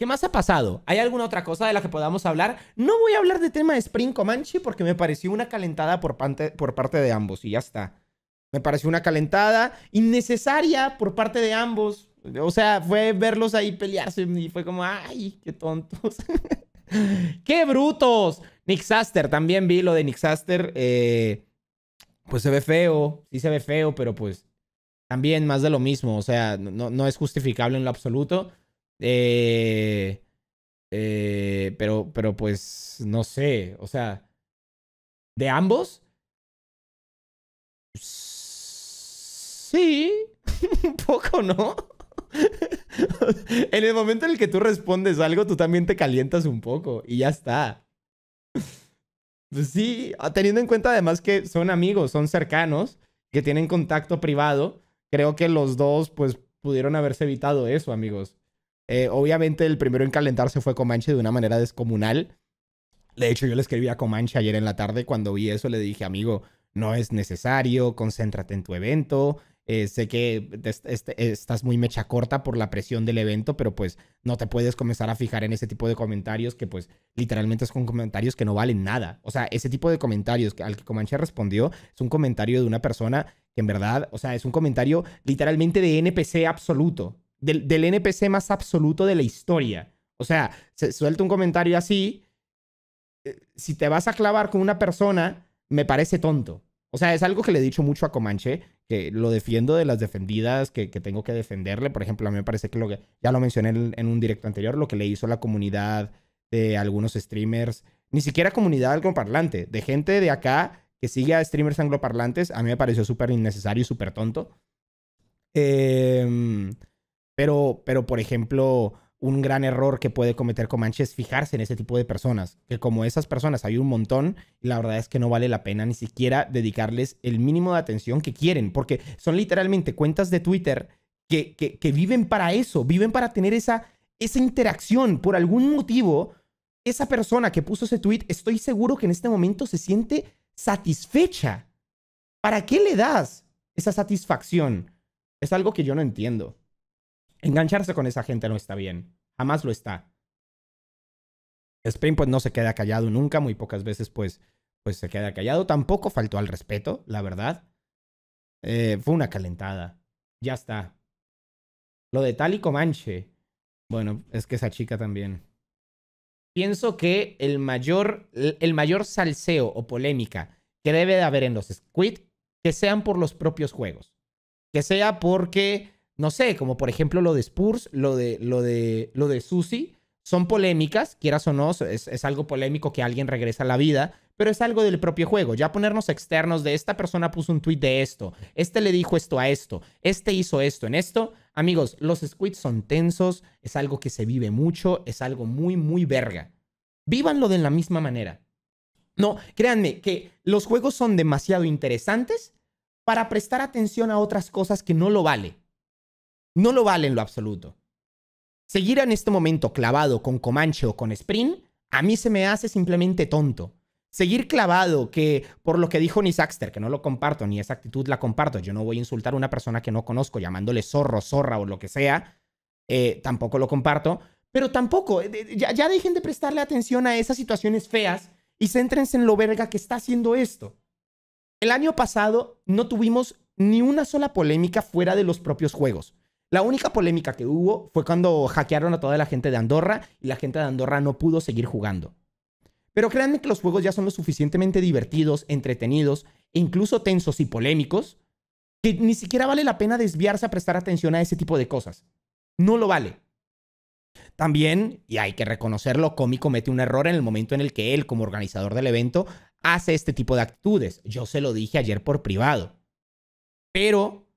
¿Qué más ha pasado? ¿Hay alguna otra cosa de la que podamos hablar? No voy a hablar de tema de Spring Comanche porque me pareció una calentada por parte, de ambos y ya está. Me pareció una calentada innecesaria por parte de ambos. O sea, fue verlos ahí pelearse y fue como, ay, qué tontos. ¡Qué brutos! Nick Saster, también vi lo de Nick Saster. Eh, pues se ve feo, sí se ve feo, pero pues también más de lo mismo. O sea, no, no es justificable en lo absoluto. Eh, eh, pero, pero pues, no sé. O sea, ¿de ambos? Sí, un poco, ¿no? en el momento en el que tú respondes algo, tú también te calientas un poco y ya está. Pues sí, ah, teniendo en cuenta además que son amigos, son cercanos, que tienen contacto privado, creo que los dos pues pudieron haberse evitado eso, amigos. Eh, obviamente el primero en calentarse fue Comanche de una manera descomunal. De hecho, yo le escribí a Comanche ayer en la tarde cuando vi eso, le dije, amigo, no es necesario, concéntrate en tu evento, eh, sé que estás muy mecha corta por la presión del evento, pero pues no te puedes comenzar a fijar en ese tipo de comentarios que pues literalmente son comentarios que no valen nada. O sea, ese tipo de comentarios al que Comanche respondió es un comentario de una persona que en verdad, o sea, es un comentario literalmente de NPC absoluto, del, del NPC más absoluto de la historia. O sea, se suelta un comentario así, eh, si te vas a clavar con una persona, me parece tonto. O sea, es algo que le he dicho mucho a Comanche, que lo defiendo de las defendidas, que, tengo que defenderle. Por ejemplo, a mí me parece que lo que, ya lo mencioné en, un directo anterior, lo que le hizo la comunidad de algunos streamers, ni siquiera comunidad angloparlante, de gente de acá que sigue a streamers angloparlantes, a mí me pareció súper innecesario y súper tonto. Em, pero, pero, por ejemplo, un gran error que puede cometer Comanche es fijarse en ese tipo de personas, que como esas personas hay un montón la verdad es que no vale la pena ni siquiera dedicarles el mínimo de atención que quieren, porque son literalmente cuentas de Twitter que, que, viven para eso, viven para tener esa, esa interacción. Por algún motivo, esa persona que puso ese tweet, estoy seguro que en este momento se siente satisfecha. ¿Para qué le das esa satisfacción? Es algo que yo no entiendo. Engancharse con esa gente no está bien. Jamás lo está. Spring pues no se queda callado nunca, muy pocas veces pues, pues se queda callado. Tampoco faltó al respeto, la verdad. Eh, fue una calentada. Ya está. Lo de Tali Comanche. Bueno, es que esa chica también. Pienso que el mayor, el mayor salseo o polémica que debe de haber en los Squid, que sean por los propios juegos. Que sea porque no sé, como por ejemplo lo de Spurs, lo de, lo de, lo de son polémicas, quieras o no, es, algo polémico que alguien regresa a la vida, pero es algo del propio juego. Ya ponernos externos de esta persona puso un tweet de esto, este le dijo esto a esto, este hizo esto en esto. Amigos, los squids son tensos, es algo que se vive mucho, es algo muy, muy verga. Vívanlo de la misma manera. No, créanme que los juegos son demasiado interesantes para prestar atención a otras cosas que no lo vale. No lo vale en lo absoluto. Seguir en este momento clavado con Comanche o con Sprint, a mí se me hace simplemente tonto. Seguir clavado que, por lo que dijo Nisaxter, que no lo comparto, ni esa actitud la comparto, yo no voy a insultar a una persona que no conozco llamándole zorro, zorra o lo que sea, eh, tampoco lo comparto, pero tampoco, eh, ya, ya dejen de prestarle atención a esas situaciones feas y céntrense en lo verga que está haciendo esto. El año pasado no tuvimos ni una sola polémica fuera de los propios juegos. La única polémica que hubo fue cuando hackearon a toda la gente de Andorra y la gente de Andorra no pudo seguir jugando. Pero créanme que los juegos ya son lo suficientemente divertidos, entretenidos e incluso tensos y polémicos que ni siquiera vale la pena desviarse a prestar atención a ese tipo de cosas. No lo vale. También, y hay que reconocerlo, Comi comete un error en el momento en el que él, como organizador del evento, hace este tipo de actitudes. Yo se lo dije ayer por privado. Pero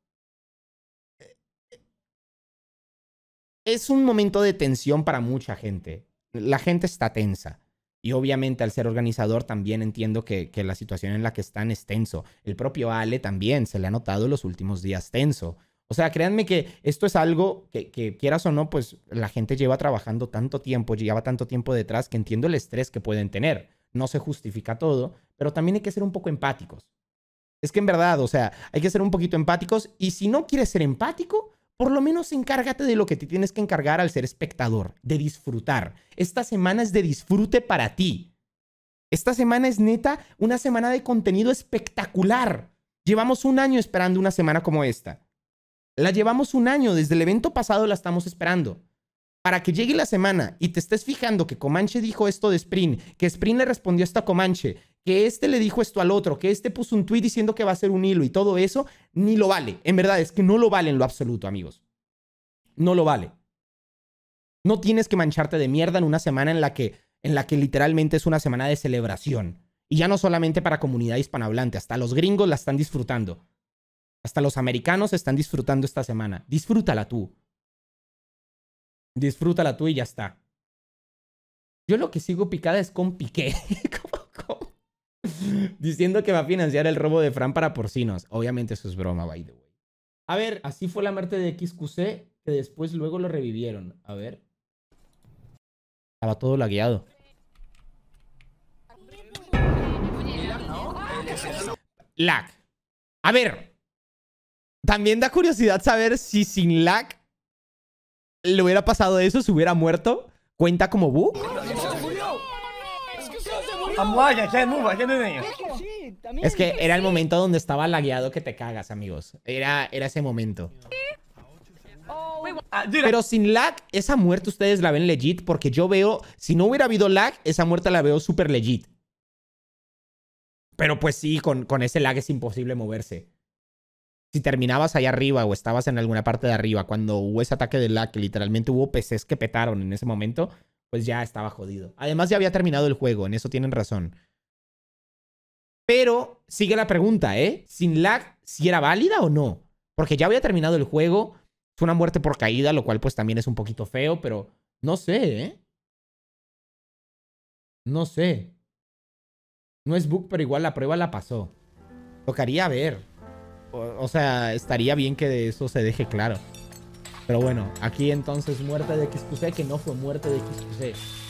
es un momento de tensión para mucha gente. La gente está tensa. Y obviamente al ser organizador también entiendo que, la situación en la que están es tenso. El propio Ale también se le ha notado los últimos días tenso. O sea, créanme que esto es algo que, que, quieras o no, pues la gente lleva trabajando tanto tiempo, lleva tanto tiempo detrás que entiendo el estrés que pueden tener. No se justifica todo, pero también hay que ser un poco empáticos. Es que en verdad, o sea, hay que ser un poquito empáticos y si no quieres ser empático, por lo menos encárgate de lo que te tienes que encargar al ser espectador, de disfrutar. Esta semana es de disfrute para ti. Esta semana es neta una semana de contenido espectacular. Llevamos un año esperando una semana como esta. La llevamos un año, desde el evento pasado la estamos esperando. Para que llegue la semana y te estés fijando que Comanche dijo esto de Sprint, que Sprint le respondió esto a Comanche, que este le dijo esto al otro, que este puso un tweet diciendo que va a ser un hilo y todo eso, ni lo vale. En verdad, es que no lo vale en lo absoluto, amigos. No lo vale. No tienes que mancharte de mierda en una semana en la que, en la que literalmente es una semana de celebración. Y ya no solamente para comunidad hispanohablante, hasta los gringos la están disfrutando. Hasta los americanos están disfrutando esta semana. Disfrútala tú. Disfrútala tú y ya está. Yo lo que sigo picada es con Piqué. Diciendo que va a financiar el robo de Fran para porcinos. Obviamente eso es broma, by the way. A ver, así fue la muerte de XQC, que después luego lo revivieron. A ver. Estaba todo lagueado. Lag. A ver. También da curiosidad saber si sin lag le hubiera pasado eso, se hubiera muerto. ¿Cuenta como bug? Es que era el momento donde estaba lagueado que te cagas, amigos. Era, era ese momento. Pero sin lag, esa muerte ustedes la ven legit porque yo veo, si no hubiera habido lag, esa muerte la veo súper legit. Pero pues sí, con, con ese lag es imposible moverse. Si terminabas ahí arriba o estabas en alguna parte de arriba cuando hubo ese ataque de lag, que literalmente hubo PCs que petaron en ese momento, pues ya estaba jodido. Además ya había terminado el juego, en eso tienen razón. Pero sigue la pregunta, ¿eh? Sin lag, ¿si era válida o no? Porque ya había terminado el juego, fue una muerte por caída, lo cual pues también es un poquito feo, pero no sé, ¿eh? No sé. No es bug, pero igual la prueba la pasó. Tocaría ver. O, sea, estaría bien que de eso se deje claro. Pero bueno, aquí entonces muerte de XQC, que no fue muerte de XQC.